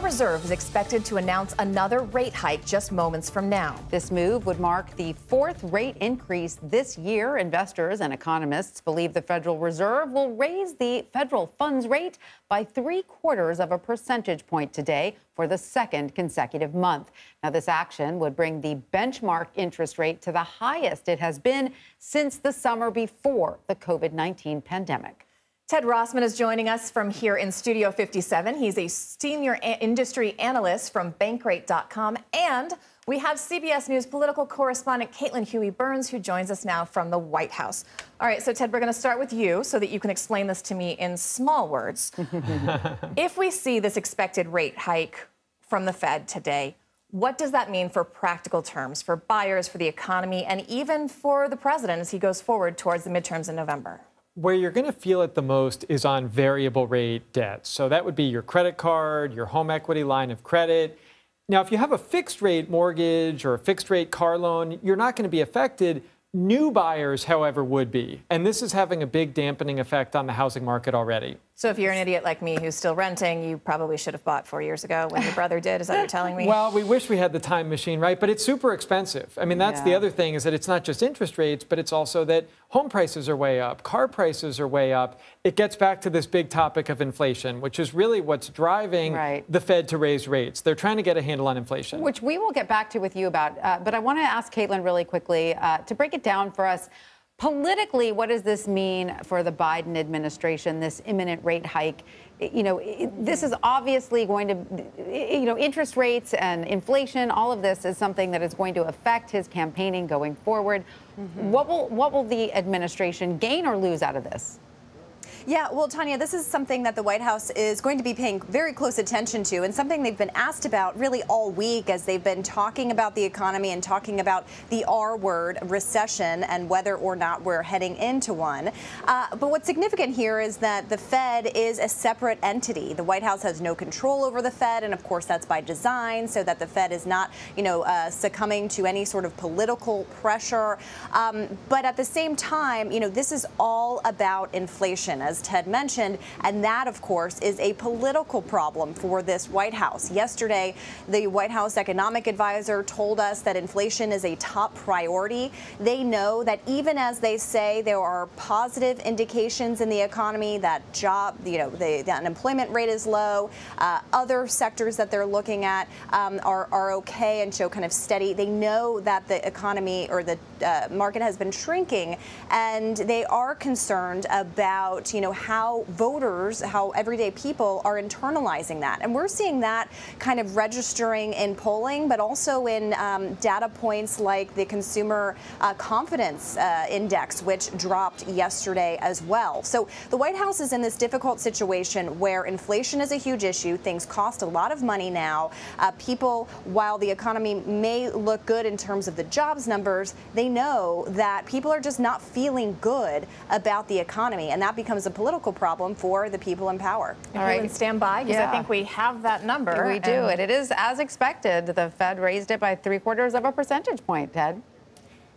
Federal Reserve is expected to announce another rate hike just moments from now. This move would mark the fourth rate increase this year. Investors and economists believe the Federal Reserve will raise the federal funds rate by three quarters of a percentage point today for the second consecutive month. Now, this action would bring the benchmark interest rate to the highest it has been since the summer before the COVID 19 pandemic. Ted Rossman is joining us from here in Studio 57. He's a senior industry analyst from Bankrate.com. And we have CBS News political correspondent Caitlin Huey Burns, who joins us now from the White House. All right, so Ted, we're going to start with you so that you can explain this to me in small words. if we see this expected rate hike from the Fed today, what does that mean for practical terms, for buyers, for the economy, and even for the president as he goes forward towards the midterms in November? Where you're going to feel it the most is on variable rate debt. So that would be your credit card, your home equity line of credit. Now, if you have a fixed rate mortgage or a fixed rate car loan, you're not going to be affected. New buyers, however, would be. And this is having a big dampening effect on the housing market already. So if you're an idiot like me who's still renting, you probably should have bought four years ago when your brother did. Is that what you're telling me? Well, we wish we had the time machine, right? But it's super expensive. I mean, that's the other thing is that it's not just interest rates, but it's also that home prices are way up, car prices are way up. It gets back to this big topic of inflation, which is really what's driving Right. the Fed to raise rates. They're trying to get a handle on inflation. which we will get back to with you about. Uh, but I want to ask Caitlin really quickly uh, to break it down for us. Politically, what does this mean for the Biden administration, this imminent rate hike? You know, it, this is obviously going to, you know, interest rates and inflation, all of this is something that is going to affect his campaigning going forward. Mm-hmm. What will what will the administration gain or lose out of this? Yeah, well, Tanya, this is something that the White House is going to be paying very close attention to, and something they've been asked about really all week as they've been talking about the economy and talking about the R word, recession, and whether or not we're heading into one. Uh, but what's significant here is that the Fed is a separate entity. The White House has no control over the Fed, and of course that's by design, so that the Fed is not, you know, uh, succumbing to any sort of political pressure. Um, but at the same time, you know, this is all about inflation, as Ted mentioned, and that, of course, is a political problem for this White House. Yesterday, the White House economic advisor told us that inflation is a top priority. They know that even as they say there are positive indications in the economy that job, you know, the, the unemployment rate is low, uh, other sectors that they're looking at um, are, are okay and show kind of steady. They know that the economy or the uh, market has been shrinking, and they are concerned about, you know, how voters, how everyday people are internalizing that. And we're seeing that kind of registering in polling, but also in um, data points like the consumer uh, confidence uh, index, which dropped yesterday as well. So the White House is in this difficult situation where inflation is a huge issue. Things cost a lot of money now. Uh, people, while the economy may look good in terms of the jobs numbers, they know that people are just not feeling good about the economy, and that becomes a political problem for the people in power. All right, stand by because I think we have that number. We do, and- and it is as expected. The Fed raised it by three quarters of a percentage point, Ted.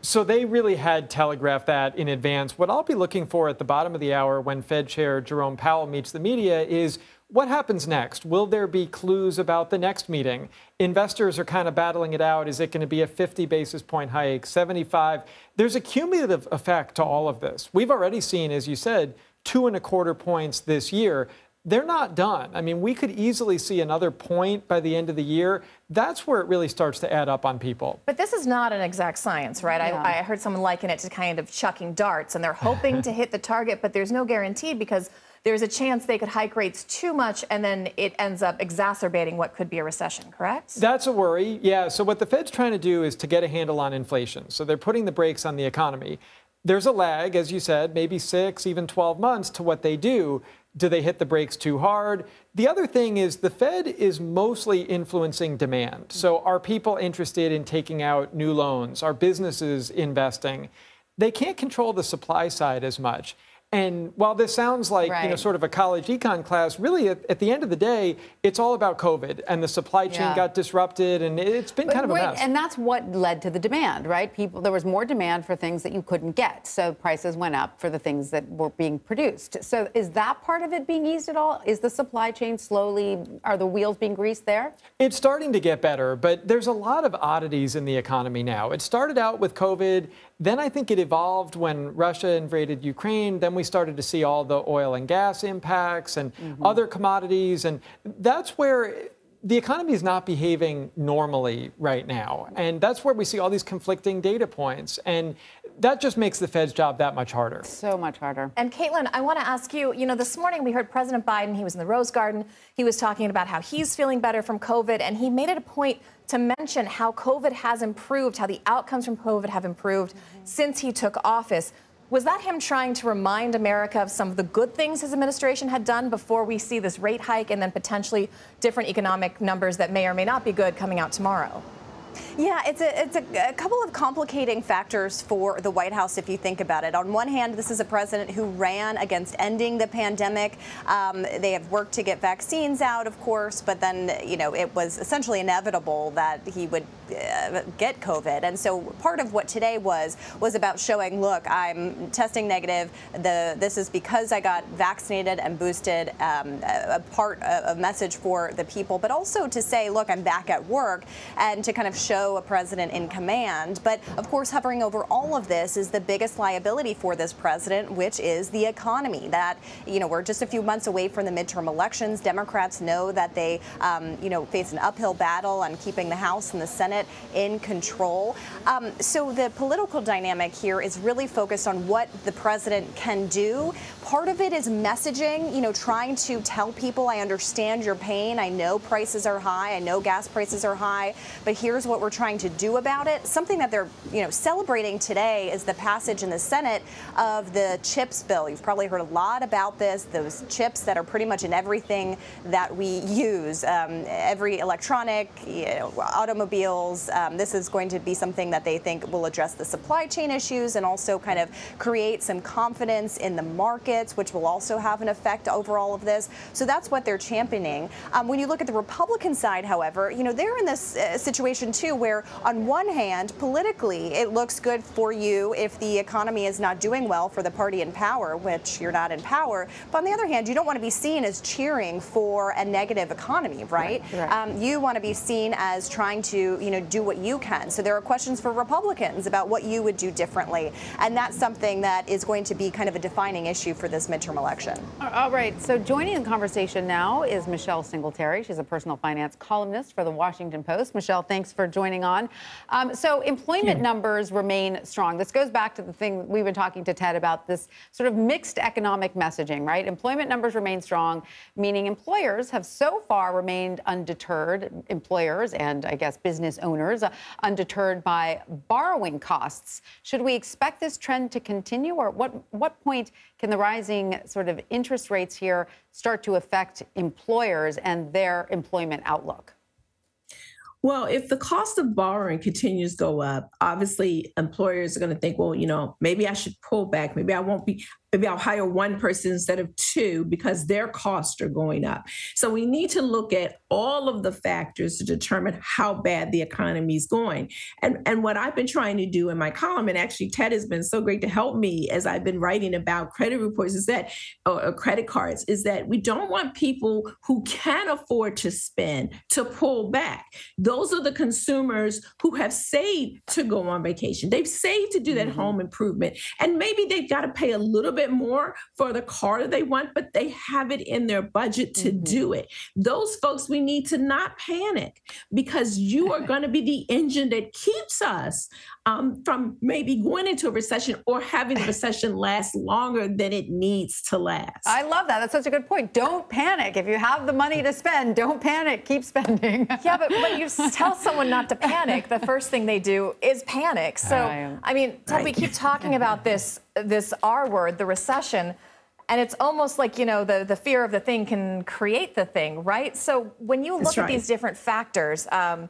So they really had telegraphed that in advance. What I'll be looking for at the bottom of the hour when Fed Chair Jerome Powell meets the media is what happens next? Will there be clues about the next meeting? Investors are kind of battling it out. Is it going to be a 50 basis point hike, 75? There's a cumulative effect to all of this. We've already seen, as you said, two and a quarter points this year. They're not done. I mean, we could easily see another point by the end of the year. That's where it really starts to add up on people. But this is not an exact science, right? Yeah. I, I heard someone liken it to kind of chucking darts, and they're hoping to hit the target, but there's no guarantee because there's a chance they could hike rates too much, and then it ends up exacerbating what could be a recession. Correct? That's a worry. Yeah. So what the Fed's trying to do is to get a handle on inflation. So they're putting the brakes on the economy. There's a lag, as you said, maybe six, even 12 months to what they do. Do they hit the brakes too hard? The other thing is the Fed is mostly influencing demand. So are people interested in taking out new loans? Are businesses investing? They can't control the supply side as much. And while this sounds like you know sort of a college econ class, really at, at the end of the day, it's all about COVID and the supply chain Yeah. got disrupted, and it's been kind of a mess. And that's what led to the demand, right? People, there was more demand for things that you couldn't get, so prices went up for the things that were being produced. So is that part of it being eased at all? Is the supply chain slowly? Are the wheels being greased there? It's starting to get better, but there's a lot of oddities in the economy now. It started out with COVID, then I think it evolved when Russia invaded Ukraine. Then we started to see all the oil and gas impacts and mm-hmm. other commodities. And that's where the economy is not behaving normally right now. And that's where we see all these conflicting data points. And that just makes the Fed's job that much harder. So much harder. And Caitlin, I want to ask you, you know, this morning we heard President Biden, he was in the Rose Garden, he was talking about how he's feeling better from COVID, and he made it a point to mention how COVID has improved, how the outcomes from COVID have improved since he took office. Was that him trying to remind America of some of the good things his administration had done before we see this rate hike and then potentially different economic numbers that may or may not be good coming out tomorrow? Yeah, it's a it's a, a couple of complicating factors for the White House if you think about it. On one hand, this is a president who ran against ending the pandemic. Um, they have worked to get vaccines out, of course, but then you know it was essentially inevitable that he would uh, get COVID. And so part of what today was was about showing, look, I'm testing negative. The this is because I got vaccinated and boosted. Um, a, part a, a message for the people, but also to say, look, I'm back at work, and to kind of show a president in command. But of course, hovering over all of this is the biggest liability for this president, which is the economy. That you know we're just a few months away from the midterm elections. Democrats know that they um, you know face an uphill battle on keeping the House and the Senate in control. Um, so the political dynamic here is really focused on what the president can do. Part of it is messaging. You know, trying to tell people, I understand your pain. I know prices are high. I know gas prices are high, but here's what we're trying to do about it. Something that they're, you know, celebrating today is the passage in the Senate of the CHIPS bill. You've probably heard a lot about this. Those chips that are pretty much in everything that we use, um, every electronic, you know, automobiles. Um, this is going to be something that they think will address the supply chain issues and also kind of create some confidence in the markets, which will also have an effect over all of this. So that's what they're championing. Um, when you look at the Republican side, however, you know, they're in this uh, situation too where, on one hand, politically, it looks good for you if the economy is not doing well for the party in power, which you're not in power. But on the other hand, you don't want to be seen as cheering for a negative economy, right? Right, right. Um, you want to be seen as trying to, you know, do what you can. So there are questions for Republicans about what you would do differently, and that's something that is going to be kind of a defining issue for this midterm election. All right. So joining the conversation now is Michelle Singletary. She's a personal finance columnist for the Washington Post. Michelle, thanks for joining on. Um, so employment numbers remain strong. This goes back to the thing we've been talking to Ted about this sort of mixed economic messaging, right? Employment numbers remain strong, meaning employers have so far remained undeterred, employers and I guess business owners, uh, undeterred by borrowing costs. Should we expect this trend to continue, or what what point can the rising sort of interest rates here start to affect employers and their employment outlook? Well, if the cost of borrowing continues to go up, obviously employers are going to think, well, you know, maybe I should pull back. Maybe I won't be, maybe I'll hire one person instead of two because their costs are going up. So we need to look at all of the factors to determine how bad the economy is going. And, and what I've been trying to do in my column, and actually Ted has been so great to help me as I've been writing about credit reports, is that, or, credit cards, is that we don't want people who can afford to spend to pull back those are the consumers who have saved to go on vacation. They've saved to do that Mm-hmm. home improvement. And maybe they've got to pay a little bit more for the car they want, but they have it in their budget to Mhm. do it. Those folks, we need to not panic because you are going to be the engine that keeps us um, from maybe going into a recession or having the recession last longer than it needs to last. I love that. That's such a good point. Don't panic. If you have the money to spend, don't panic. Keep spending. Yeah, but when you tell someone not to panic, the first thing they do is panic. So, I I mean, Ted, we keep talking about this this R word, the recession, and it's almost like you know the the fear of the thing can create the thing, right? So when you look That's at right. these different factors. Um,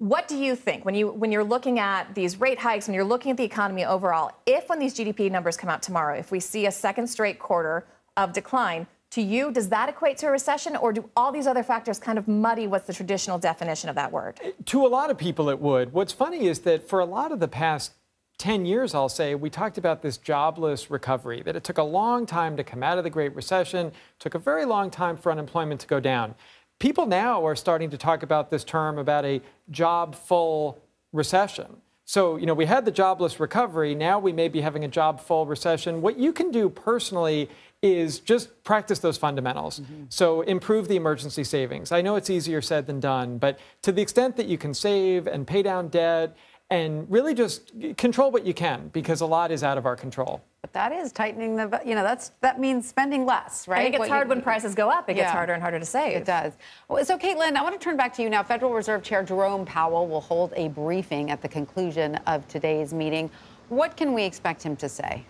What do you think when you when you're looking at these rate hikes, when you're looking at the economy overall, if when these GDP numbers come out tomorrow, if we see a second straight quarter of decline, to you, does that equate to a recession, or do all these other factors kind of muddy what's the traditional definition of that word? To a lot of people, it would. What's funny is that for a lot of the past 10 years, I'll say, we talked about this jobless recovery, that it took a long time to come out of the Great Recession, took a very long time for unemployment to go down. People now are starting to talk about this term about a job full recession. So, you know, we had the jobless recovery. Now we may be having a job full recession. What you can do personally is just practice those fundamentals. Mm-hmm. So, improve the emergency savings. I know it's easier said than done, but to the extent that you can save and pay down debt and really just control what you can because a lot is out of our control. But that is tightening the, you know, that's that means spending less, right? And it gets what hard you, when prices go up. It yeah, gets harder and harder to save. It does. So, Caitlin, I want to turn back to you now. Federal Reserve Chair Jerome Powell will hold a briefing at the conclusion of today's meeting. What can we expect him to say?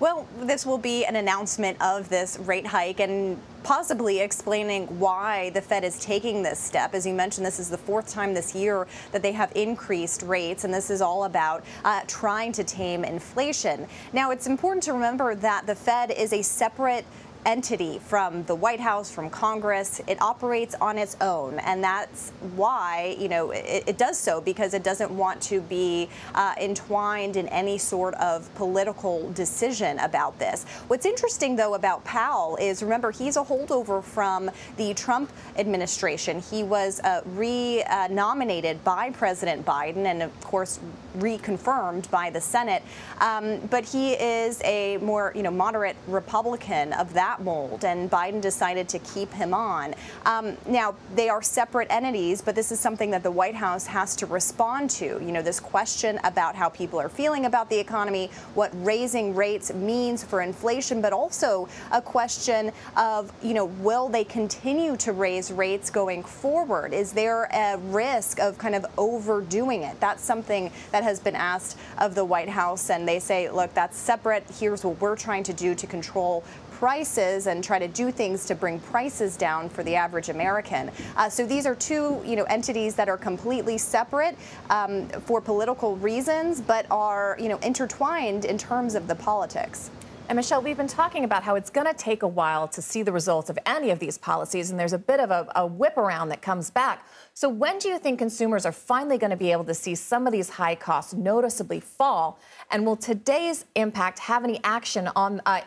Well, this will be an announcement of this rate hike and possibly explaining why the Fed is taking this step. As you mentioned, this is the fourth time this year that they have increased rates, and this is all about uh, trying to tame inflation. Now, it's important to remember that the Fed is a separate entity from the White House, from Congress. It operates on its own, and that's why you know it, it does so because it doesn't want to be uh, entwined in any sort of political decision about this. What's interesting though about Powell is remember he's a holdover from the Trump administration. He was uh, re-nominated by President Biden, and of course reconfirmed by the Senate. Um, but he is a more you know moderate Republican of that that mold, and Biden decided to keep him on. Um, now, they are separate entities, but this is something that the White House has to respond to. You know, this question about how people are feeling about the economy, what raising rates means for inflation, but also a question of, you know, will they continue to raise rates going forward? Is there a risk of kind of overdoing it? That's something that has been asked of the White House, and they say, look, that's separate. Here's what we're trying to do to control prices and try to do things to bring prices down for the average American. Uh, so these are two, you know, entities that are completely separate um, for political reasons, but are, you know, intertwined in terms of the politics. And Michelle, we've been talking about how it's going to take a while to see the results of any of these policies, and there's a bit of a, a, whip around that comes back. So, when do you think consumers are finally going to be able to see some of these high costs noticeably fall? And will today's impact have any action on uh,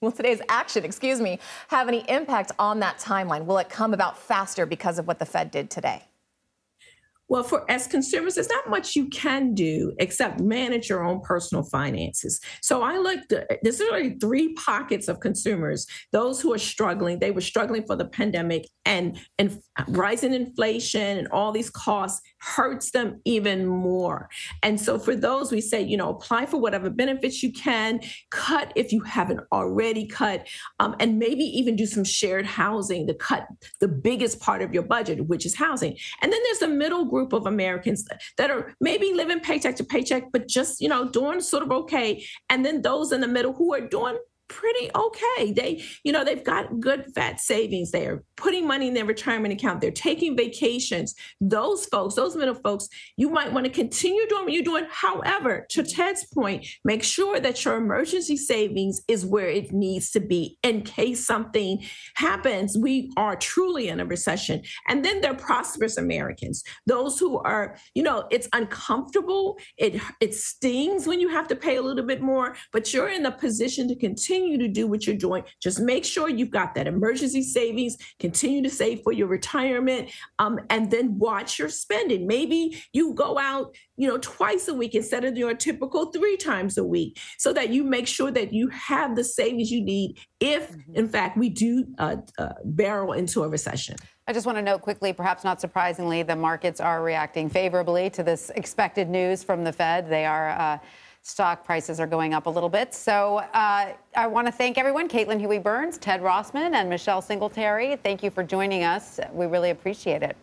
Will today's action, excuse me, have any impact on that timeline? Will it come about faster because of what the Fed did today? Well, for as consumers, there's not much you can do except manage your own personal finances. So I looked, there's really three pockets of consumers. Those who are struggling, they were struggling for the pandemic and, and rising inflation and all these costs hurts them even more. And so for those, we say, you know, apply for whatever benefits you can, cut if you haven't already cut, um, and maybe even do some shared housing to cut the biggest part of your budget, which is housing. And then there's the middle group group of Americans that are maybe living paycheck to paycheck, but just, you know, doing sort of okay. And then those in the middle who are doing pretty okay. They, you know, they've got good fat savings. They are putting money in their retirement account. They're taking vacations. Those folks, those middle folks, you might want to continue doing what you're doing. However, to Ted's point, make sure that your emergency savings is where it needs to be in case something happens. We are truly in a recession. And then there are prosperous Americans, those who are, you know, it's uncomfortable. It it stings when you have to pay a little bit more, but you're in a position to continue continue to do what you're doing. Just make sure you've got that emergency savings, continue to save for your retirement, um, and then watch your spending. Maybe you go out, you know, twice a week instead of your typical three times a week, so that you make sure that you have the savings you need if, mm-hmm. in fact, we do uh, uh, barrel into a recession. I just want to note quickly, perhaps not surprisingly, the markets are reacting favorably to this expected news from the Fed. They are. Uh, stock prices are going up a little bit. So uh, I want to thank everyone Caitlin Huey Burns, Ted Rossman, and Michelle Singletary. Thank you for joining us. We really appreciate it.